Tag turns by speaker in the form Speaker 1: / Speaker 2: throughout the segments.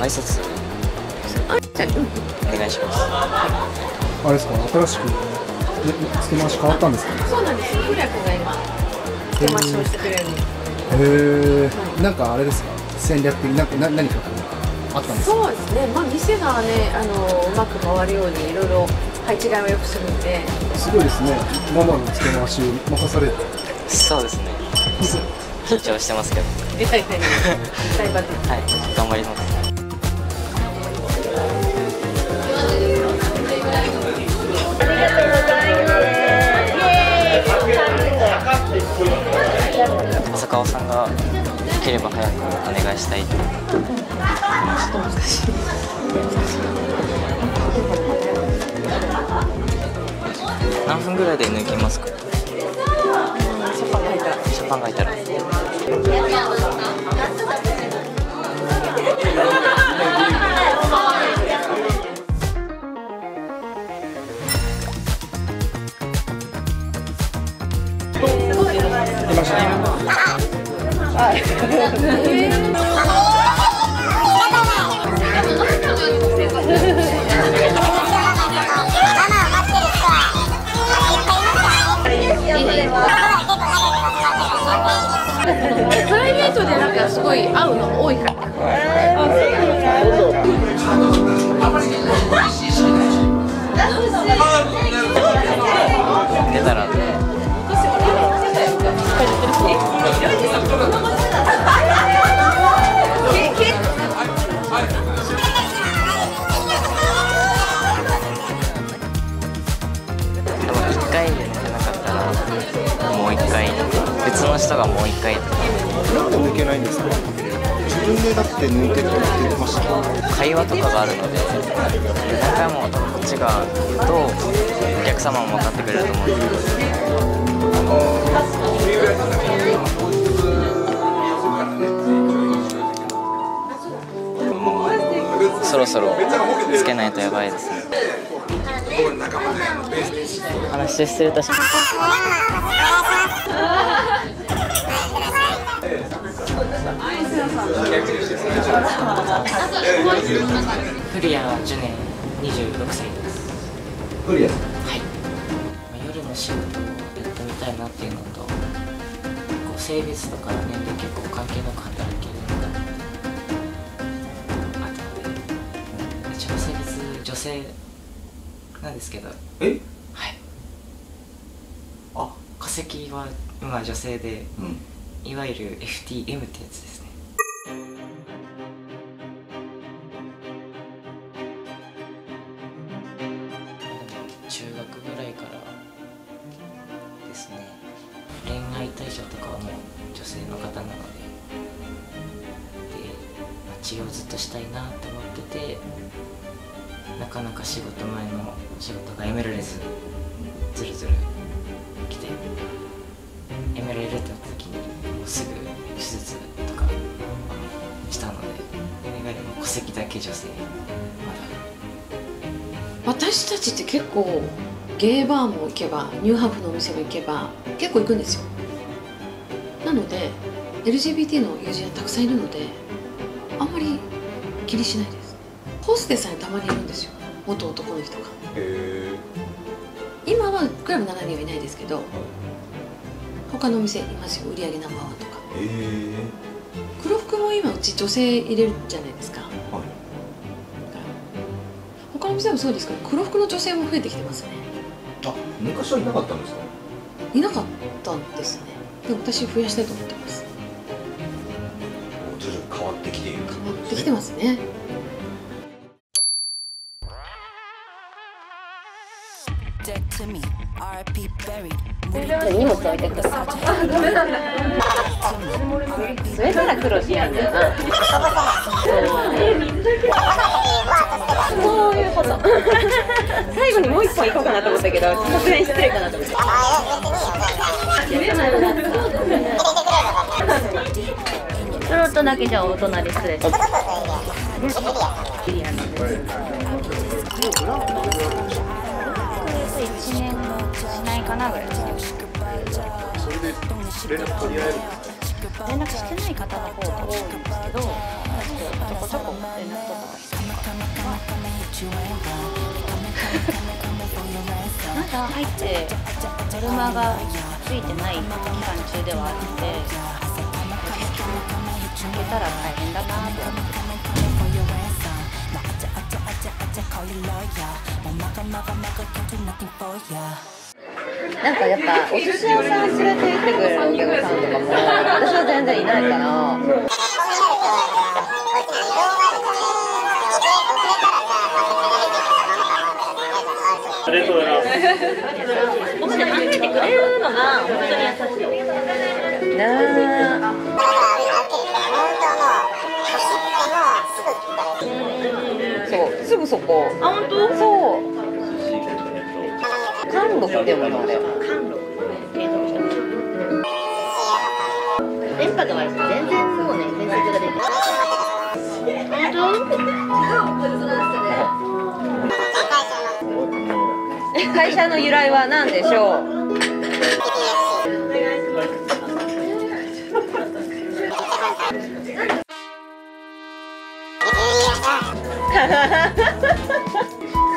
Speaker 1: 挨拶。お願いします。
Speaker 2: あれですか新しくね付け回し変わったんですか？ね
Speaker 3: そうなんです。よ。フラコが今手回しをしてくれるの。
Speaker 2: へえなんかあれですか？戦略的になんかな何かこうあったんですか？
Speaker 3: そうですね。まあ店がねあのうまく回るようにいろいろ配置換えを良くするんで。
Speaker 2: すごいですねママの付け回しを任されて
Speaker 1: そうですね緊張してますけど
Speaker 3: えはいはい。大バテ。
Speaker 1: はい頑張ります浅川さんができれば早くお願いしたい何分ぐらいで抜きますか？
Speaker 3: シャパンが入ったら。
Speaker 1: シャパンがいたら
Speaker 3: プライベートでなんかすごい会うの多いから。
Speaker 1: 出たら別の人がもう1回
Speaker 2: なんで抜けないんですか自分でだって抜いてるって言ってました
Speaker 1: 会話とかがあるので何回もこっちが言うとお客様も分かってくれると思うんですもうそろそろつけないとやばいですね話失礼いたします古谷はジュネ26歳です
Speaker 2: 無理や
Speaker 1: はい、ま、夜の仕事をやってみたい。なってい。うのとこう性別とか年齢結構関係なく働けるのかなってあったので一応性別女性なんですけどはい。あ戸籍は今女性で
Speaker 2: うん
Speaker 1: い。わゆる FTM ってやつですとかはもう女性の方なので。で、ま治療をずっとしたいなと思っててなかなか仕事前の仕事が辞められずずるずる来て辞められるってなった時にもうすぐ手術とかしたのでお願いも戸籍だけ女性まだ。
Speaker 3: 私たちって結構ゲーバーも行けばニューハーフのお店も行けば結構行くんですよ。なので LGBT の友人はたくさんいるのであんまり気にしないです。ホステさんにたまにいるんですよ。元男の人が。
Speaker 2: へ
Speaker 3: 今はクラブ7人はいないですけど他のお店いますよ。売り上げナンバーワンとか。
Speaker 2: えへえ
Speaker 3: 黒服も今うち女性入れるじゃないですか。
Speaker 2: はい。
Speaker 3: 他の店もそうですけど黒服の女性も増えてきてますね。
Speaker 2: あ昔はいなかったんですか？
Speaker 3: いなかったんですね私増やしたいと思ってます。
Speaker 2: 徐々に変わってきている
Speaker 3: 変わってきてますね.
Speaker 4: 荷物置いてくるそれから苦労しないんだよな そういうこと。最後にもう一本行こうかなと思ったけど突然失礼かなと思って。
Speaker 5: ロットだけじゃあお隣失礼です。1年もしないかなぐらい
Speaker 2: それで連絡取り合える。
Speaker 5: 連絡してない方の方が多いんですけどちょこちょこ連絡まだ入ってノルマがついてない期間中ではあるので開けたら大変だなと思って
Speaker 4: なんかやっぱお寿司屋さん連れて行ってくれるお客さんとかも私は全然いないから。
Speaker 5: ここで考えてくれるのが本当に優しい
Speaker 4: ねそうすぐそこ
Speaker 5: あ本当
Speaker 4: そう韓国って読むので
Speaker 5: 検索してます。電波が悪くて全然もうね面接ができない本
Speaker 4: 会社の由来は何でしょう？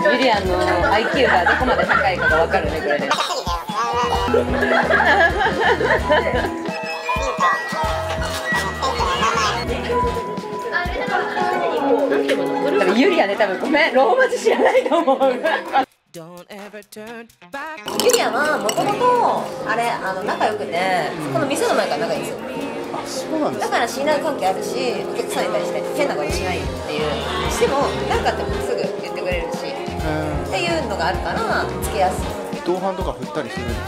Speaker 4: ユリアンの IQ がどこまで高いかが分かるねこれ。でユリアね多分ごめん。ローマ字知らないと思うユリアはもともとあれあの仲良くてこの店の前から仲いいんですよ
Speaker 2: あそうなんですか
Speaker 4: だから信頼関係あるしお客さんに対して変なことしないっていうしても何かあってもすぐ言ってくれるし。っていうのがあるからつけやすい
Speaker 2: 同伴とか振ったりするんですか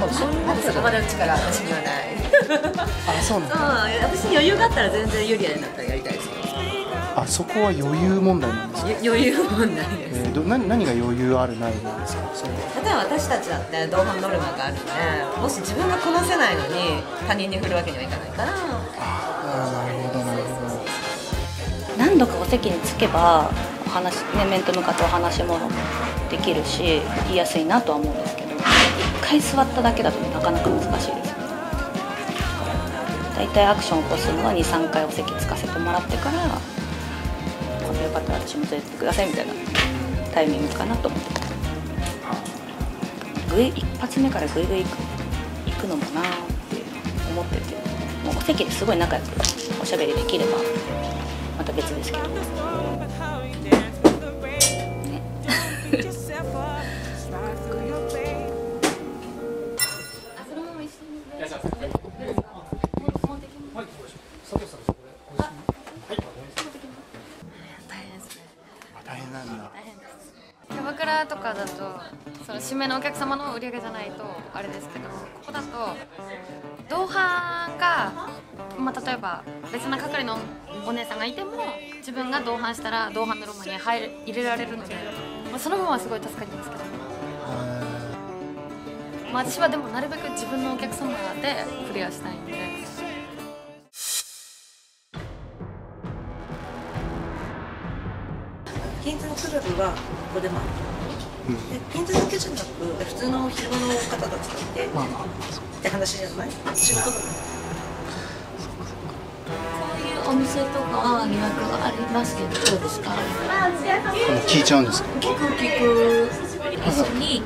Speaker 2: まあそういう
Speaker 4: なまでの力は私にはない
Speaker 2: あそうなん
Speaker 4: そう
Speaker 2: だ
Speaker 4: 私に余裕があったら全然ユリアになったらやりたいです。よ
Speaker 2: あそこは余裕問題なんですか、
Speaker 4: 余裕問題です。
Speaker 2: えー、ど何何が余裕あるないなんですか？それ
Speaker 4: 例えば私たちだって同伴ノルマがあるんでもし自分がこなせないのに他人に振るわけにはいかないから。
Speaker 2: あなるほどなるほど。
Speaker 5: 何度かお席に着けばお話、ね、面と向かってお話もできるし言いやすいなとは思うんですけど一回座っただけだとなかなか難しいですよね。大体アクションを起こすのは23回お席つかせてもらってからよかったら私も連れてってくださいみたいなタイミングかなと思ってぐい一発目からグイグイ行く行くのもなーって思ってて。もうお席ですごい仲良くおしゃべりできればまた別ですけど。ね。
Speaker 2: 大変なんだ。
Speaker 3: キャバクラとかだとその締めのお客様の売り上げじゃないとあれですけどここだと同伴が、まあ、例えば別な係のお姉さんがいても自分が同伴したら同伴のロマに入れ入れられるので、まあ、その分はすごい助かりますけど、まあ、私はでもなるべく自分のお客様でクリアしたいんで。
Speaker 6: 銀座のクラブはここでもある、で銀座だけじゃなく普通の昼間の方たちがいて、って話じゃない？仕事だね
Speaker 3: こういうお店とかは予約がありますけどどうですか？
Speaker 2: 聞いちゃうんですか？
Speaker 3: 聞く聞く一緒に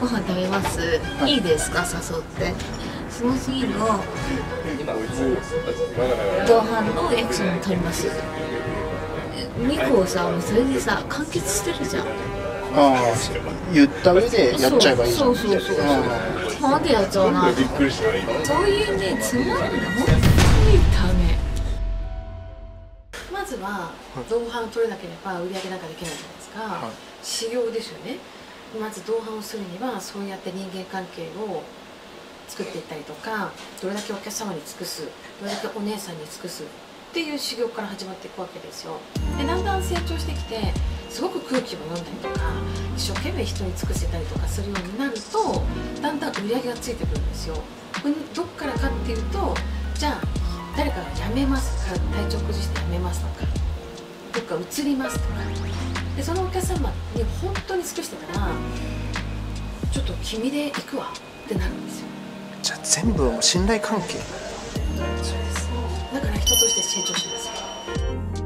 Speaker 3: ご飯食べます、い、いですか？誘って。その次の同伴の約束も取りますミコさもうそれでさ完結してるじゃん。
Speaker 2: ああ言った上でやっちゃえばいい
Speaker 3: そうそうそうそう。
Speaker 2: あ
Speaker 3: なんでやっちゃうな。びっくりしたそういうねつまんない本当にダメ。まずは同伴を取れなければ売り上げなんかできないじゃないですか、
Speaker 2: はい
Speaker 3: 修行ですよね。まず同伴をするにはそうやって人間関係を作っていったりとかどれだけお客様に尽くすどれだけお姉さんに尽くすっていう修行から始まっていくわけですよ。でだんだん成長してきてすごく空気を読んだりとか一生懸命人に尽くせたりとかするようになるとだんだん売り上げがついてくるんですよ。どっからかっていうとじゃあ誰かがややめますか体調崩してやめますとかどっか移りますとか。でそのお客様に本当に尽くしてたらちょっと君で行くわってなるんですよ。
Speaker 2: じゃあ全部はもう信頼関係。
Speaker 3: 人として成長します。